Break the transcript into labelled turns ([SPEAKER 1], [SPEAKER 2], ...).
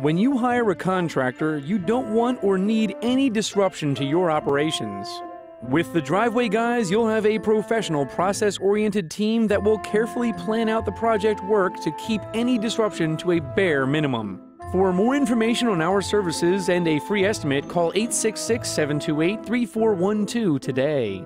[SPEAKER 1] When you hire a contractor, you don't want or need any disruption to your operations. With the Driveway Guys, you'll have a professional, process oriented team that will carefully plan out the project work to keep any disruption to a bare minimum. For more information on our services and a free estimate, call 866 728 3412 today.